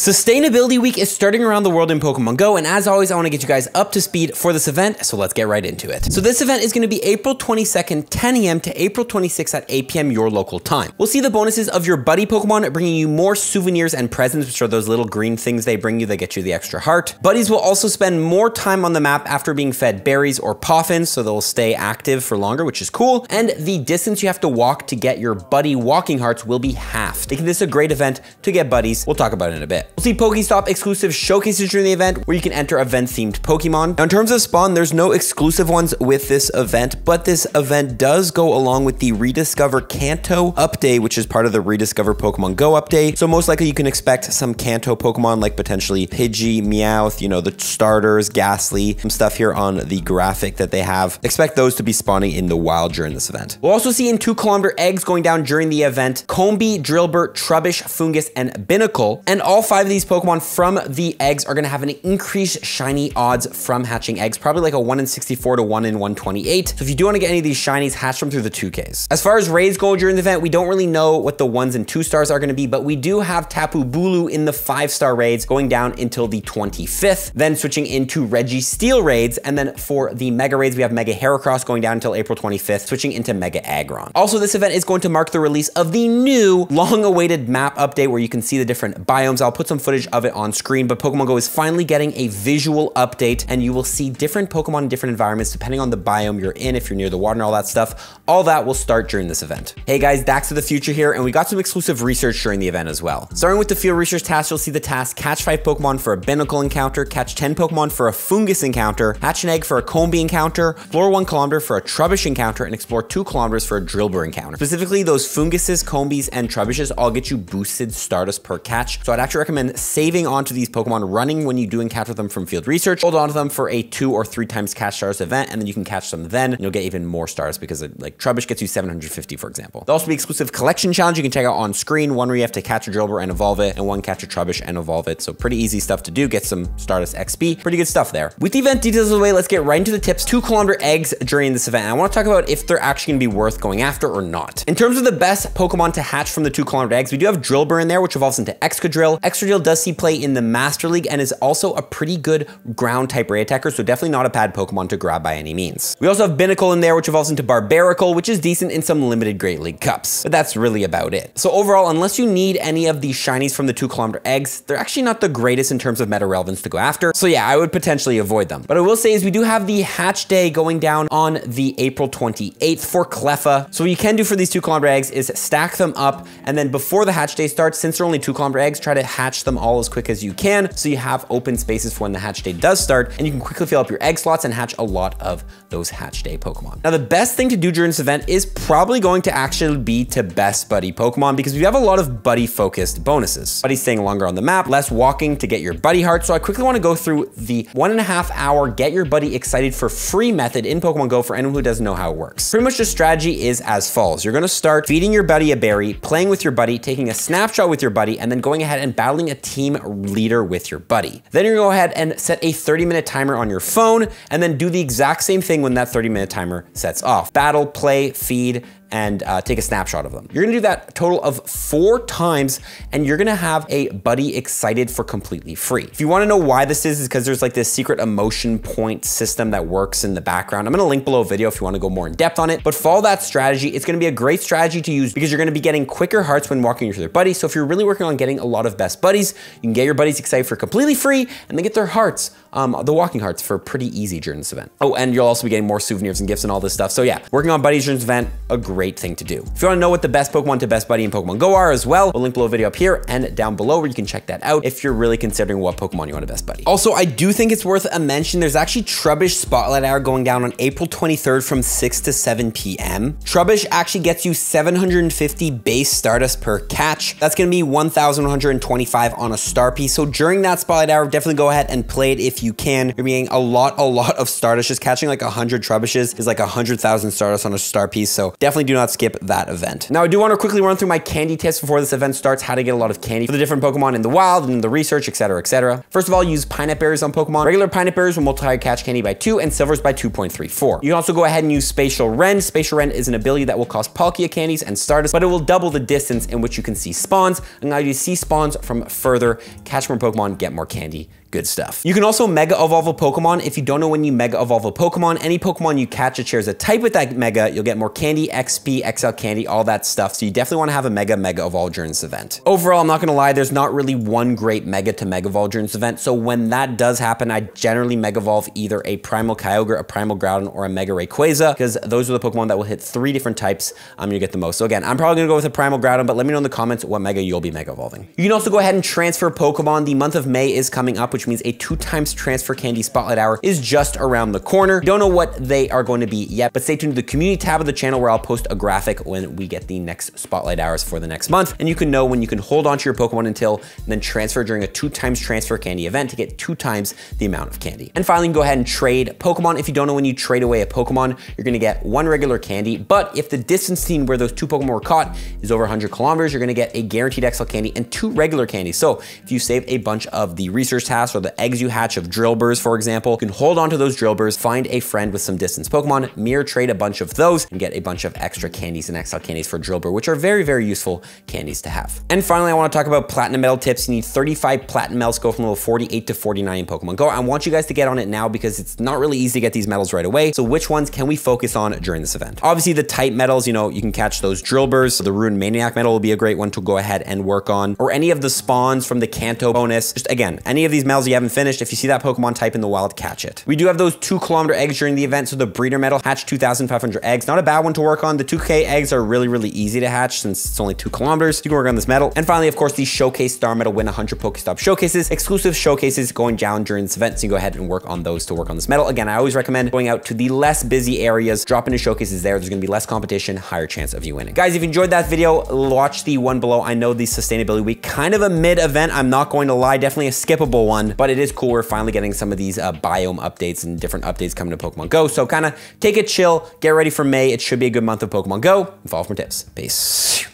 Sustainability Week is starting around the world in Pokemon Go, and as always, I want to get you guys up to speed for this event, so let's get right into it. So this event is going to be April 22nd, 10 a.m. to April 26th at 8 p.m. your local time. We'll see the bonuses of your buddy Pokemon bringing you more souvenirs and presents, which are those little green things they bring you that get you the extra heart. Buddies will also spend more time on the map after being fed berries or poffins, so they'll stay active for longer, which is cool. And the distance you have to walk to get your buddy walking hearts will be halved, making this a great event to get buddies. We'll talk about it in a bit. We'll see Pokestop exclusive showcases during the event where you can enter event-themed Pokemon. Now, in terms of spawn, there's no exclusive ones with this event, but this event does go along with the Rediscover Kanto update, which is part of the Rediscover Pokemon Go update. So most likely you can expect some Kanto Pokemon like potentially Pidgey, Meowth, you know, the starters, Gastly, some stuff here on the graphic that they have. Expect those to be spawning in the wild during this event. We'll also see in two kilometer eggs going down during the event, Combee, Drillbur, Trubbish, Foongus, and Binacle. And all five of these Pokemon from the eggs are going to have an increased shiny odds from hatching eggs, probably like a 1 in 64 to 1 in 128. So if you do want to get any of these shinies, hatch them through the 2Ks. As far as raids go during the event, we don't really know what the ones and two stars are going to be, but we do have Tapu Bulu in the five star raids going down until the 25th, then switching into Registeel raids. And then for the mega raids, we have Mega Heracross going down until April 25th, switching into Mega Aggron. Also, this event is going to mark the release of the new long awaited map update where you can see the different biomes. I'll put some footage of it on screen, but Pokemon Go is finally getting a visual update and you will see different Pokemon in different environments depending on the biome you're in, if you're near the water and all that stuff. All that will start during this event. Hey guys, Dax of the Future here, and we got some exclusive research during the event as well. Starting with the field research task, you'll see the task catch 5 Pokemon for a Binacle encounter, catch 10 Pokemon for a Foongus encounter, hatch an egg for a Combee encounter, explore 1 kilometer for a Trubbish encounter, and explore 2 kilometers for a Drillbur encounter. Specifically, those Foonguses, Combees, and Trubbishes all get you boosted Stardust per catch, so I'd actually recommend saving onto these Pokemon running when you do encounter them from field research. Hold onto them for a two or three times catch stars event, and then you can catch them then, and you'll get even more stars because it, like Trubbish gets you 750, for example. There'll also be exclusive collection challenge you can check out on screen, one where you have to catch a Drillbur and evolve it, and one catch a Trubbish and evolve it. So pretty easy stuff to do, get some Stardust XP, pretty good stuff there. With the event details of the way, let's get right into the tips. Two kilometer eggs during this event. And I wanna talk about if they're actually gonna be worth going after or not. In terms of the best Pokemon to hatch from the two kilometer eggs, we do have Drillbur in there, which evolves into Excadrill. Excadrill does see play in the Master League and is also a pretty good ground type ray attacker, so definitely not a bad Pokemon to grab by any means. We also have Binacle in there, which evolves into Barbaracle, which is decent in some limited Great League Cups, but that's really about it. So overall, unless you need any of these shinies from the two kilometer eggs, they're actually not the greatest in terms of meta relevance to go after. So yeah, I would potentially avoid them. But I will say is we do have the hatch day going down on the April 28th for Cleffa. So what you can do for these two kilometer eggs is stack them up, and then before the hatch day starts, since they're only two kilometer eggs, try to hatch them all as quick as you can so you have open spaces for when the hatch day does start, and you can quickly fill up your egg slots and hatch a lot of those hatch day Pokemon. Now, the best thing to do during this event is probably going to actually be to best buddy Pokemon because we have a lot of buddy focused bonuses. Buddy staying longer on the map, less walking to get your buddy heart. So I quickly want to go through the one and a half hour get your buddy excited for free method in Pokemon Go for anyone who doesn't know how it works. Pretty much the strategy is as follows. You're going to start feeding your buddy a berry, playing with your buddy, taking a snapshot with your buddy, and then going ahead and battling a team leader with your buddy. Then you're to go ahead and set a 30 minute timer on your phone and then do the exact same thing when that 30 minute timer sets off. Battle, play, feed, and uh, take a snapshot of them. You're gonna do that total of four times and you're gonna have a buddy excited for completely free. If you wanna know why this is, is because there's like this secret emotion point system that works in the background. I'm gonna link below a video if you wanna go more in depth on it, but follow that strategy. It's gonna be a great strategy to use because you're gonna be getting quicker hearts when walking with your buddies. So if you're really working on getting a lot of best buddies, you can get your buddies excited for completely free and then get their hearts, um, the walking hearts for pretty easy during this event. Oh, and you'll also be getting more souvenirs and gifts and all this stuff. So yeah, working on buddies during this event, a great thing to do. If you wanna know what the best Pokemon to best buddy in Pokemon Go are as well, we'll link below video up here and down below where you can check that out if you're really considering what Pokemon you want to best buddy. Also, I do think it's worth a mention. There's actually Trubbish Spotlight Hour going down on April 23rd from 6 to 7 p.m. Trubbish actually gets you 750 base Stardust per catch. That's gonna be 1,125 on a star piece. So during that Spotlight Hour, definitely go ahead and play it if you can. You're getting a lot, a lot of Stardust. Just catching like 100 Trubbishes is like 100,000 Stardust on a star piece, so definitely do not skip that event. Now, I do want to quickly run through my candy tips before this event starts, how to get a lot of candy for the different Pokemon in the wild and the research, etc., etc. First of all, use Pinap Berries on Pokemon. Regular Pinap Berries will multiply catch candy by 2 and Silvers by 2.34. You can also go ahead and use Spatial Rend. Spatial Rend is an ability that will cost Palkia candies and Stardust, but it will double the distance in which you can see spawns, and allow you to see spawns from further, catch more Pokemon, get more candy good stuff. You can also Mega Evolve a Pokemon. If you don't know when you Mega Evolve a Pokemon, any Pokemon you catch that shares a type with that Mega, you'll get more candy, XP, XL candy, all that stuff. So you definitely want to have a Mega Mega Evolve during this event. Overall, I'm not going to lie, there's not really one great Mega to Mega Evolve during this event. So when that does happen, I generally Mega Evolve either a Primal Kyogre, a Primal Groudon, or a Mega Rayquaza, because those are the Pokemon that will hit three different types. Going to get the most. So again, I'm probably going to go with a Primal Groudon, but let me know in the comments what Mega you'll be Mega Evolving. You can also go ahead and transfer Pokemon. The month of May is coming up, which means a two times transfer candy spotlight hour is just around the corner. Don't know what they are going to be yet, but stay tuned to the community tab of the channel where I'll post a graphic when we get the next spotlight hours for the next month. And you can know when you can hold onto your Pokemon until and then transfer during a two times transfer candy event to get two times the amount of candy. And finally, go ahead and trade Pokemon. If you don't know when you trade away a Pokemon, you're gonna get one regular candy, but if the distance seen where those two Pokemon were caught is over 100 kilometers, you're gonna get a guaranteed XL candy and two regular candies. So if you save a bunch of the research tasks or the eggs you hatch of Drillburs, for example. You can hold on to those Drillburs, find a friend with some distance Pokemon, mirror trade a bunch of those, and get a bunch of extra candies and XL candies for Drillbur, which are very, very useful candies to have. And finally, I want to talk about Platinum Medal tips. You need 35 Platinum Medals go from level 48 to 49 in Pokemon Go. I want you guys to get on it now because it's not really easy to get these medals right away. So which ones can we focus on during this event? Obviously, the type medals, you know, you can catch those Drillburs. So the Ruin Maniac medal will be a great one to go ahead and work on. Or any of the spawns from the Kanto bonus. Just again, any of these medals you haven't finished, if you see that Pokemon type in the wild, catch it. We do have those two kilometer eggs during the event. So the breeder medal hatch 2,500 eggs. Not a bad one to work on. The 2K eggs are really, really easy to hatch since it's only two kilometers. You can work on this medal. And finally, of course, the showcase star medal win 100 Pokestop showcases, exclusive showcases going down during this event. So you go ahead and work on those to work on this medal. Again, I always recommend going out to the less busy areas, drop into showcases there. There's gonna be less competition, higher chance of you winning. Guys, if you enjoyed that video, watch the one below. I know the sustainability week, kind of a mid event. I'm not going to lie, definitely a skippable one, but it is cool. We're finally getting some of these uh, biome updates and different updates coming to Pokemon Go. So kind of take a chill, get ready for May. It should be a good month of Pokemon Go. And follow for tips. Peace.